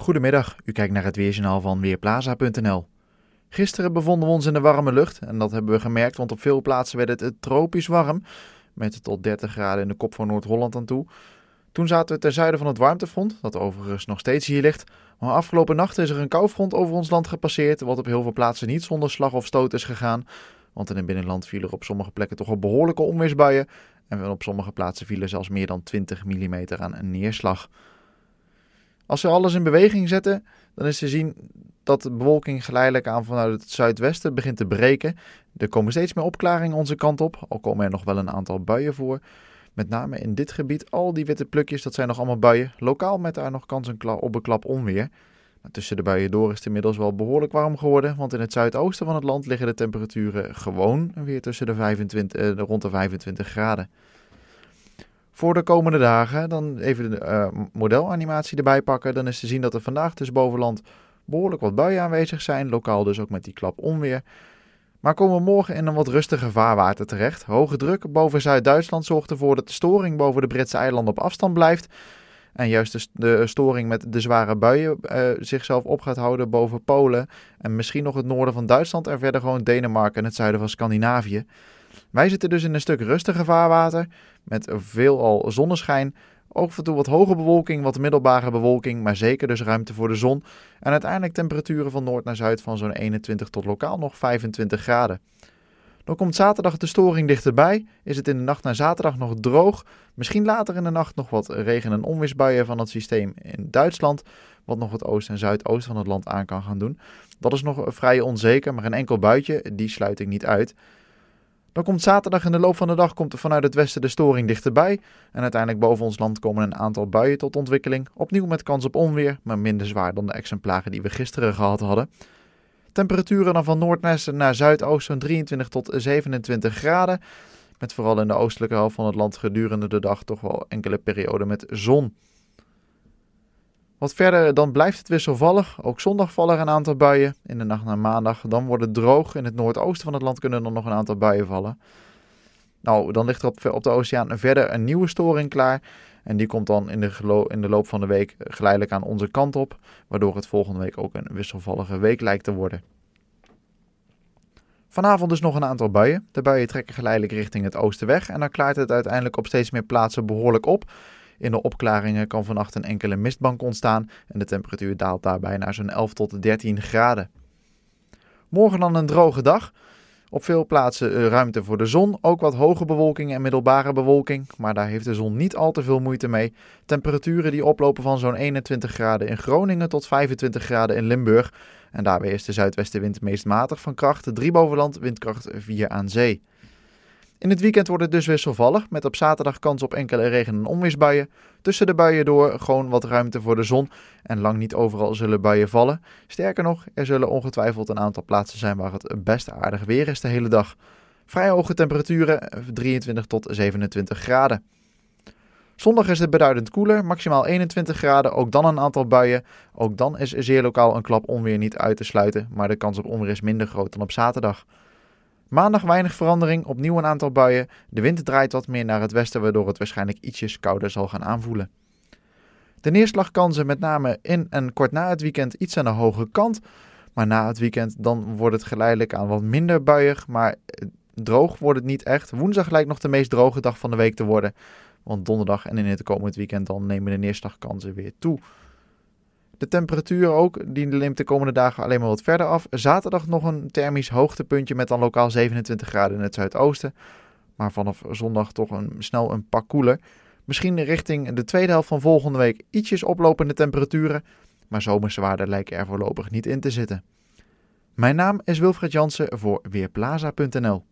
Goedemiddag, u kijkt naar het weerjournaal van Weerplaza.nl. Gisteren bevonden we ons in de warme lucht en dat hebben we gemerkt, want op veel plaatsen werd het tropisch warm, met tot 30 graden in de kop van Noord-Holland aan toe. Toen zaten we ten zuiden van het warmtefront, dat overigens nog steeds hier ligt, maar afgelopen nacht is er een koufront over ons land gepasseerd, wat op heel veel plaatsen niet zonder slag of stoot is gegaan, want in het binnenland vielen er op sommige plekken toch wel behoorlijke onweersbuien en op sommige plaatsen vielen zelfs meer dan 20 mm aan een neerslag. Als we alles in beweging zetten, dan is te zien dat de bewolking geleidelijk aan vanuit het zuidwesten begint te breken. Er komen steeds meer opklaringen onze kant op, al komen er nog wel een aantal buien voor. Met name in dit gebied, al die witte plukjes, dat zijn nog allemaal buien. Lokaal met daar nog kans op een klap onweer. Tussen de buien door is het inmiddels wel behoorlijk warm geworden, want in het zuidoosten van het land liggen de temperaturen gewoon weer tussen de 25, eh, rond de 25 graden voor de komende dagen. Dan even de uh, modelanimatie erbij pakken. Dan is te zien dat er vandaag dus bovenland behoorlijk wat buien aanwezig zijn. Lokaal dus ook met die klap onweer. Maar komen we morgen in een wat rustiger vaarwater terecht. Hoge druk boven Zuid-Duitsland zorgt ervoor dat de storing boven de Britse eilanden op afstand blijft. En juist de, de storing met de zware buien uh, zichzelf op gaat houden boven Polen. En misschien nog het noorden van Duitsland en verder gewoon Denemarken en het zuiden van Scandinavië. Wij zitten dus in een stuk rustiger vaarwater met veelal zonneschijn. Af en toe wat hoge bewolking, wat middelbare bewolking, maar zeker dus ruimte voor de zon. En uiteindelijk temperaturen van noord naar zuid van zo'n 21 tot lokaal nog 25 graden. Dan komt zaterdag de storing dichterbij. Is het in de nacht naar zaterdag nog droog. Misschien later in de nacht nog wat regen- en onweersbuien van het systeem in Duitsland. Wat nog het oosten en zuidoosten van het land aan kan gaan doen. Dat is nog vrij onzeker, maar een enkel buitje, die sluit ik niet uit. Dan komt zaterdag in de loop van de dag komt er vanuit het westen de storing dichterbij. En uiteindelijk boven ons land komen een aantal buien tot ontwikkeling. Opnieuw met kans op onweer, maar minder zwaar dan de exemplaren die we gisteren gehad hadden. Temperaturen dan van noordwesten naar zuidoost van 23 tot 27 graden. Met vooral in de oostelijke helft van het land gedurende de dag toch wel enkele perioden met zon. Wat verder, dan blijft het wisselvallig. Ook zondag vallen er een aantal buien. In de nacht naar maandag, dan wordt het droog. In het noordoosten van het land kunnen er nog een aantal buien vallen. Nou, dan ligt er op, op de oceaan verder een nieuwe storing klaar. En die komt dan in de, in de loop van de week geleidelijk aan onze kant op. Waardoor het volgende week ook een wisselvallige week lijkt te worden. Vanavond dus nog een aantal buien. De buien trekken geleidelijk richting het oosten weg. En dan klaart het uiteindelijk op steeds meer plaatsen behoorlijk op. In de opklaringen kan vannacht een enkele mistbank ontstaan en de temperatuur daalt daarbij naar zo'n 11 tot 13 graden. Morgen dan een droge dag. Op veel plaatsen eh, ruimte voor de zon, ook wat hoge bewolking en middelbare bewolking, maar daar heeft de zon niet al te veel moeite mee. Temperaturen die oplopen van zo'n 21 graden in Groningen tot 25 graden in Limburg. En daarbij is de zuidwestenwind meest matig van kracht 3 boven land, windkracht 4 aan zee. In het weekend wordt het dus wisselvallig, met op zaterdag kans op enkele regen- en onweersbuien. Tussen de buien door gewoon wat ruimte voor de zon en lang niet overal zullen buien vallen. Sterker nog, er zullen ongetwijfeld een aantal plaatsen zijn waar het best aardig weer is de hele dag. Vrij hoge temperaturen, 23 tot 27 graden. Zondag is het beduidend koeler, maximaal 21 graden, ook dan een aantal buien. Ook dan is zeer lokaal een klap onweer niet uit te sluiten, maar de kans op onweer is minder groot dan op zaterdag. Maandag weinig verandering, opnieuw een aantal buien. De wind draait wat meer naar het westen, waardoor het waarschijnlijk ietsjes kouder zal gaan aanvoelen. De neerslagkansen met name in en kort na het weekend iets aan de hoge kant. Maar na het weekend dan wordt het geleidelijk aan wat minder buiig, maar eh, droog wordt het niet echt. Woensdag lijkt nog de meest droge dag van de week te worden. Want donderdag en in het komend weekend dan nemen de neerslagkansen weer toe. De temperatuur ook, die neemt de komende dagen alleen maar wat verder af. Zaterdag nog een thermisch hoogtepuntje met dan lokaal 27 graden in het zuidoosten. Maar vanaf zondag toch een, snel een pak koeler. Misschien richting de tweede helft van volgende week ietsjes oplopende temperaturen. Maar zomerse waarden lijken er voorlopig niet in te zitten. Mijn naam is Wilfred Jansen voor Weerplaza.nl